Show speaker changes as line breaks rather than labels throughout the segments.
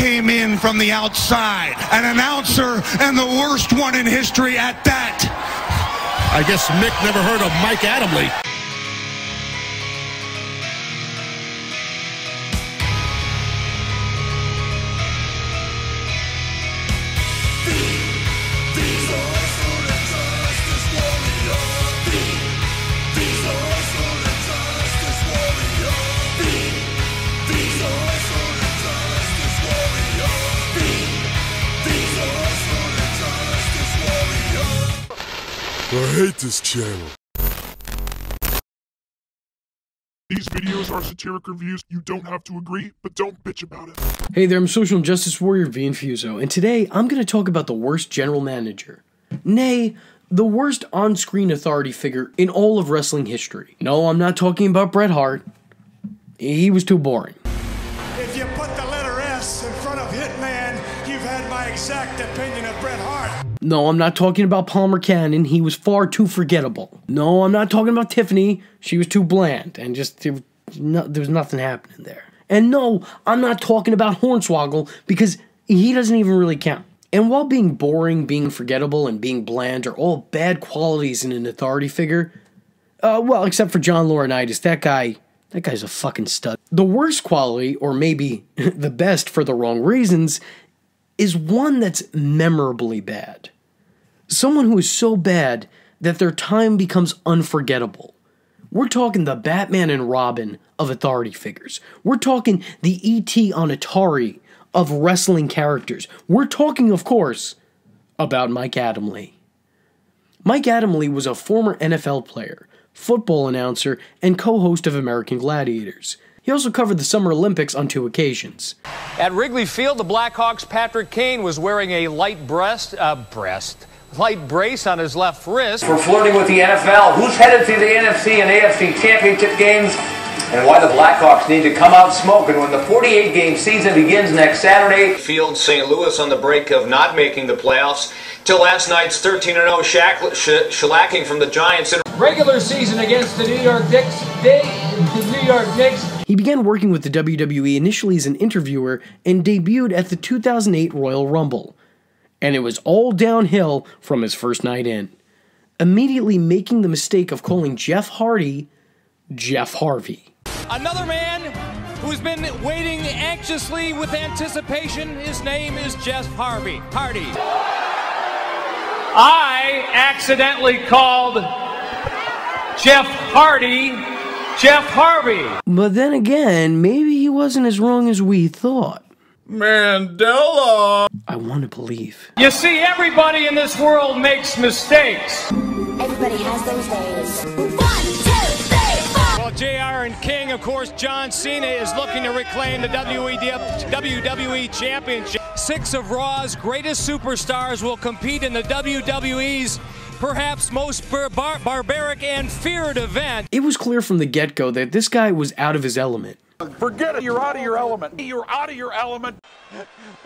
came in from the outside. An announcer and the worst one in history at that.
I guess Mick never heard of Mike Adamle.
I hate this channel.
These videos are satiric reviews. You don't have to agree, but don't bitch about it.
Hey there, I'm Social Justice Warrior Vee Infuso, and today I'm going to talk about the worst general manager. Nay, the worst on screen authority figure in all of wrestling history. No, I'm not talking about Bret Hart. He was too boring. No, I'm not talking about Palmer Cannon. He was far too forgettable. No, I'm not talking about Tiffany. She was too bland and just there no, there was nothing happening there. And no, I'm not talking about Hornswoggle because he doesn't even really count. And while being boring, being forgettable, and being bland are all bad qualities in an authority figure, uh, well, except for John Laurinaitis, that guy, that guy's a fucking stud. The worst quality, or maybe the best for the wrong reasons, is one that's memorably bad. Someone who is so bad that their time becomes unforgettable. We're talking the Batman and Robin of authority figures. We're talking the E.T. on Atari of wrestling characters. We're talking, of course, about Mike Adamle. Mike Adamle was a former NFL player, football announcer, and co host of American Gladiators. He also covered the Summer Olympics on two occasions.
At Wrigley Field, the Blackhawks' Patrick Kane was wearing a light breast, uh, breast, light brace on his left wrist.
For flirting with the NFL, who's headed to the NFC and AFC championship games, and why the Blackhawks need to come out smoking when the 48 game season begins next Saturday.
Field St. Louis on the brink of not making the playoffs. Till last night's 13 0 shellacking from the Giants.
Regular season against the New York Knicks. They, the New York Knicks.
He began working with the WWE initially as an interviewer and debuted at the 2008 Royal Rumble. And it was all downhill from his first night in. Immediately making the mistake of calling Jeff Hardy Jeff Harvey.
Another man who's been waiting anxiously with anticipation. His name is Jeff Harvey. Hardy. I accidentally called Jeff Hardy Jeff Harvey.
But then again, maybe he wasn't as wrong as we thought.
Mandela.
I want to believe.
You see, everybody in this world makes mistakes.
Everybody has those days. One, two, three, four.
Well, JR and King, of course, John Cena is looking to reclaim the WWE Championship. Six of Raw's greatest superstars will compete in the WWE's perhaps most bar bar barbaric and feared event.
It was clear from the get go that this guy was out of his element.
Forget it, you're out of your element. You're out of your element.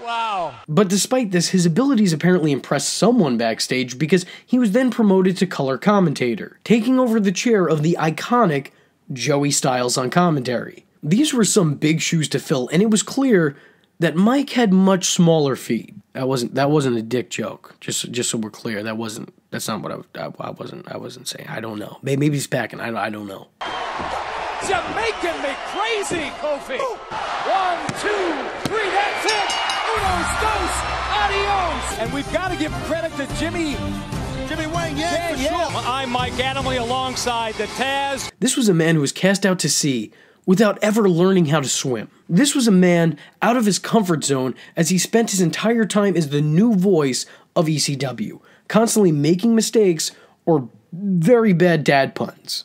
wow.
But despite this, his abilities apparently impressed someone backstage because he was then promoted to color commentator, taking over the chair of the iconic Joey Styles on commentary. These were some big shoes to fill, and it was clear that Mike had much smaller feet. That wasn't that wasn't a dick joke. Just just so we're clear, that wasn't that's not what I, I, I wasn't I wasn't saying. I don't know. Maybe, maybe he's packing. I I don't know.
You're making me crazy, Kofi. One, two, three. That's it. Unos dos, adios. And we've got to give credit to Jimmy.
Jimmy Wang Yang
Yeah,
for
yeah.
sure.
I'm Mike Adamle alongside the Tazz.
This was a man who was cast out to sea without ever learning how to swim. This was a man out of his comfort zone as he spent his entire time as the new voice of ECW, constantly making mistakes or very bad dad puns.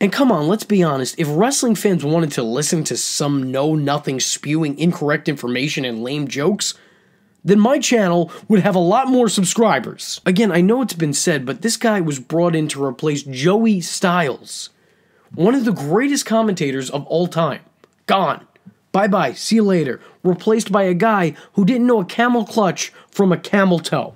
And come on, let's be honest, if wrestling fans wanted to listen to some know nothing spewing incorrect information and lame jokes, then my channel would have a lot more subscribers. Again, I know it's been said, but this guy was brought in to replace Joey Styles, one of the greatest commentators of all time. Gone. Bye bye, see you later. Replaced by a guy who didn't know a camel clutch from a camel toe.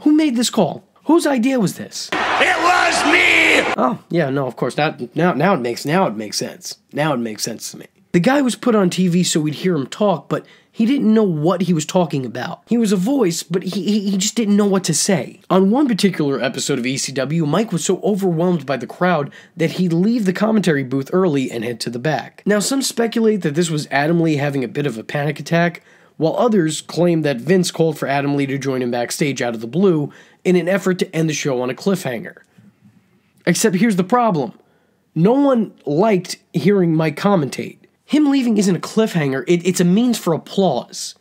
Who made this call? Whose idea was this?
It
was me!
Oh, yeah, no, of course. That now now it makes now it makes sense. Now it makes sense to me. The guy was put on TV so we'd hear him talk, but he didn't know what he was talking about. He was a voice, but he, he, just didn't know what to say. On one particular episode of ECW, Mike was so overwhelmed by the crowd that he'd leave the commentary booth early and head to the back. Now, some speculate that this was Adamle having a bit of a panic attack, while others claim that Vince called for Adamle to join him backstage out of the blue in an effort to end the show on a cliffhanger. Except here's the problem no one liked hearing Mike commentate. Him leaving isn't a cliffhanger, it, it's a means for applause.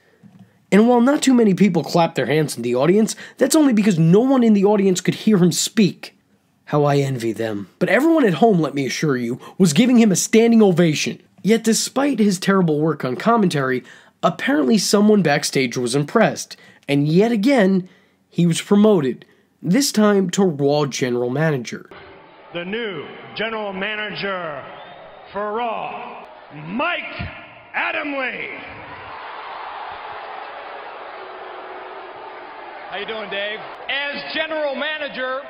And while not too many people clapped their hands in the audience, that's only because no one in the audience could hear him speak. How I envy them. But everyone at home, let me assure you, was giving him a standing ovation. Yet, despite his terrible work on commentary, apparently someone backstage was impressed, and yet again, he was promoted, this time to Raw General Manager.
The new general manager for Raw, Mike Adamle.
How you doing, Dave? As general manager.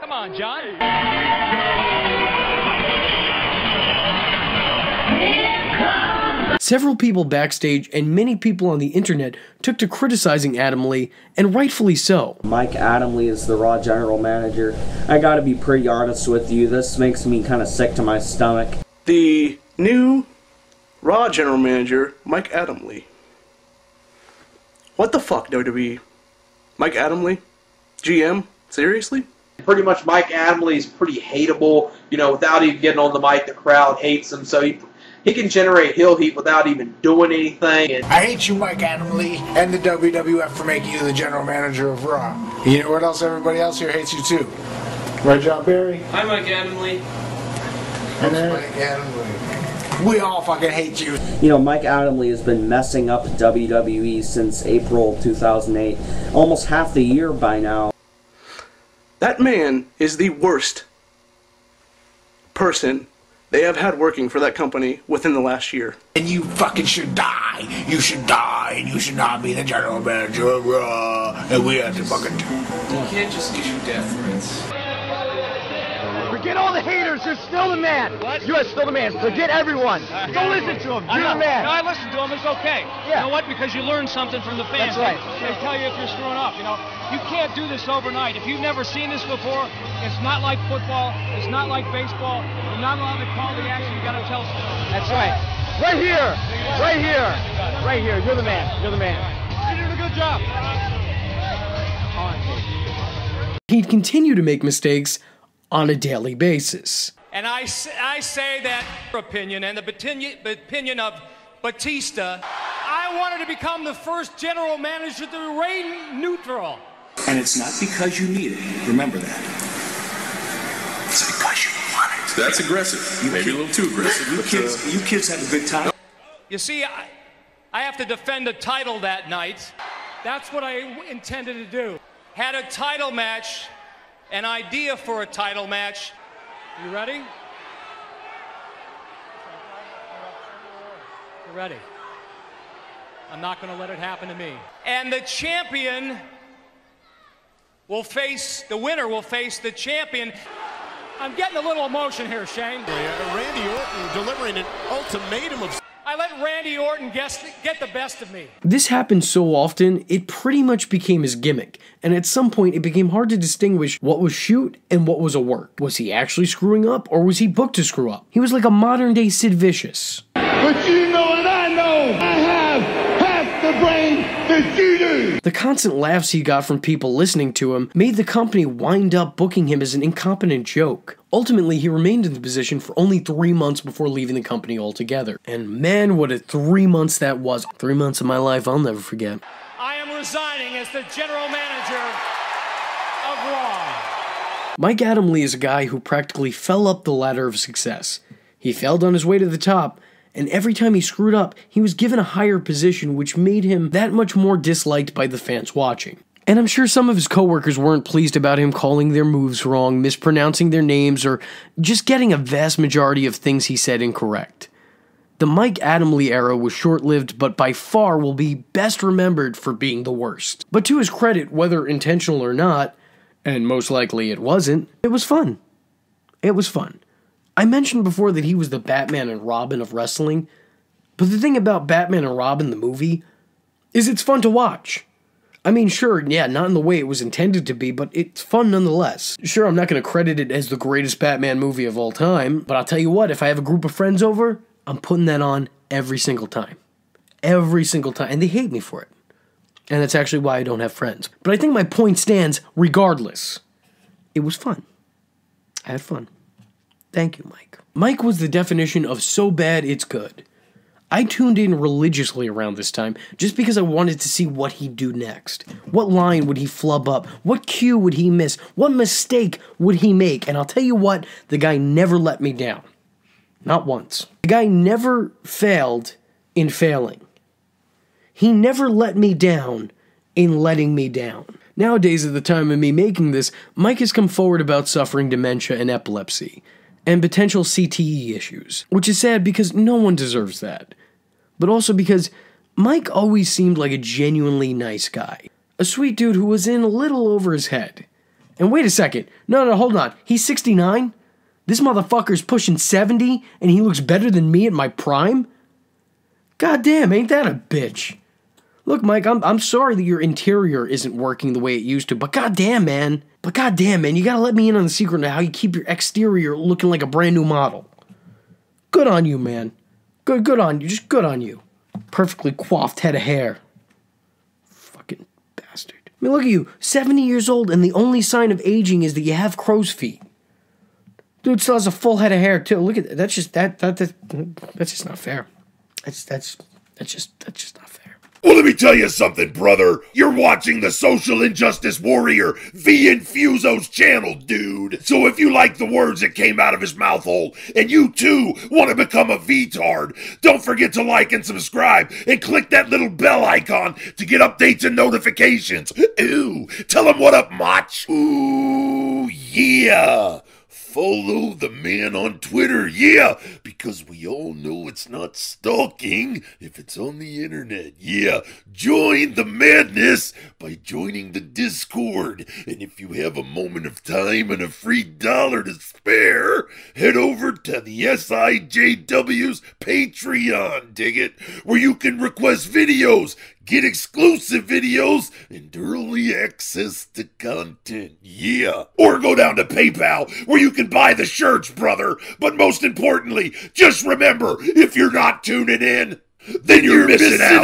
Come on, John.
Several people backstage and many people on the internet took to criticizing Adamle, and rightfully so.
Mike Adamle is the Raw general manager. I gotta be pretty honest with you, this makes me kind of sick to my stomach.
The new Raw general manager, Mike Adamle. What the fuck, WWE? Mike Adamle? GM? Seriously?
Pretty much Mike Adamle is pretty hateable. You know, without even getting on the mic, the crowd hates him. So he he can generate heel heat without even doing anything. And
I hate you, Mike Adamle, and the WWF for making you the general manager of Raw. You know what else? Everybody else here hates you too. Right, John Barry?
Hi, Mike Adamle.
And Mike Adamle. We all fucking hate you.
You know, Mike Adamle has been messing up WWE since April 2008, almost half the year by now.
That man is the worst person they have had working for that company within the last year.
And you fucking should die. You should die, and you should not be the general manager of Raw. And we have to fucking.
You can't just issue death threats.
Forget all the haters. You're still the man. What? You are still the man. Forget everyone. Don't listen to him.
I
You're the man.
No, I listen to him. It's okay.
Yeah.
You know what? Because you learn something from the fans.
That's right.
They tell you if you're screwing up. You know, you can't do this overnight. If you've never seen this before, it's not like football. It's not like baseball. You're not allowed to call the action. You got to tell stories.
That's right. Right here. Right here. Right here. You're the man. You're the man.
You're doing a good job.
He'd continue to make mistakes on a daily basis.
And I, I say that opinion and the opinion, opinion of Batista, I wanted to become the first general manager to reign neutral.
And it's not because you need it. Remember that. It's because you want it.
That's aggressive. Maybe a little too aggressive.
You kids,
uh,
you kids have a good time.
You see, I, I have to defend a title that night. That's what I intended to do. Had a title match, an idea for a title match. You ready? You ready? I'm not going to let it happen to me. And the champion will face, the winner will face the champion. I'm getting a little emotion here, Shane.
Randy Orton delivering an ultimatum of.
I let Randy Orton guess, get the best of me.
This happened so often, it pretty much became his gimmick, and at some point it became hard to distinguish what was shoot and what was a work. Was he actually screwing up, or was he booked to screw up? He was like a modern day Sid Vicious.
But you know and I know I have half the brain that you do.
The constant laughs he got from people listening to him made the company wind up booking him as an incompetent joke. Ultimately, he remained in the position for only three months before leaving the company altogether. And man, what a three months that was. Three months of my life I'll never forget.
I am resigning as the general manager of Raw.
Mike Adamle is a guy who practically fell up the ladder of success. He failed on his way to the top, and every time he screwed up, he was given a higher position, which made him that much more disliked by the fans watching. And I'm sure some of his coworkers weren't pleased about him calling their moves wrong, mispronouncing their names, or just getting a vast majority of things he said incorrect. The Mike Adamle era was short lived, but by far will be best remembered for being the worst. But to his credit, whether intentional or not, and most likely it wasn't, it was fun. It was fun. I mentioned before that he was the Batman and Robin of wrestling, but the thing about Batman and Robin, the movie, is it's fun to watch. I mean, sure, yeah, not in the way it was intended to be, but it's fun nonetheless. Sure, I'm not going to credit it as the greatest Batman movie of all time, but I'll tell you what, if I have a group of friends over, I'm putting that on every single time. Every single time. And they hate me for it. And that's actually why I don't have friends. But I think my point stands regardless. It was fun. I had fun. Thank you, Mike. Mike was the definition of so bad it's good. I tuned in religiously around this time just because I wanted to see what he'd do next. What line would he flub up? What cue would he miss? What mistake would he make? And I'll tell you what, the guy never let me down. Not once. The guy never failed in failing. He never let me down in letting me down. Nowadays, at the time of me making this, Mike has come forward about suffering dementia and epilepsy, and potential CTE issues, which is sad because no one deserves that. But also because Mike always seemed like a genuinely nice guy. A sweet dude who was in a little over his head. And wait a second. No, no, hold on. He's 69? This motherfucker's pushing 70 and he looks better than me at my prime? God damn, ain't that a bitch? Look, Mike, I'm, I'm sorry that your interior isn't working the way it used to, but goddamn, man. But goddamn, man, you gotta let me in on the secret of how you keep your exterior looking like a brand new model. Good on you, man. Good, good on you. Just good on you. Perfectly coiffed head of hair. Fucking bastard. I mean, look at you, 70 years old, and the only sign of aging is that you have crow's feet. Dude still has a full head of hair too. Look at that. That's just that that, that that's just not fair. That's that's that's just that's just not fair.
Well, let me tell you something, brother. You're watching the Social Injustice Warrior Vee Infuso's channel, dude. So if you like the words that came out of his mouth hole and you too want to become a V-tard, don't forget to like and subscribe and click that little bell icon to get updates and notifications. Ooh, tell him what up, Mach. Ooh, yeah. Follow the man on Twitter, yeah, because we all know it's not stalking if it's on the internet, yeah. Join the madness by joining the Discord. And if you have a moment of time and a free dollar to spare, head over to the SIJW's Patreon, dig it, where you can request videos, get exclusive videos, and early access to content. Yeah. Or go down to PayPal where you can buy the shirts, brother. But most importantly, just remember if you're not tuning in, then you're, missing, out.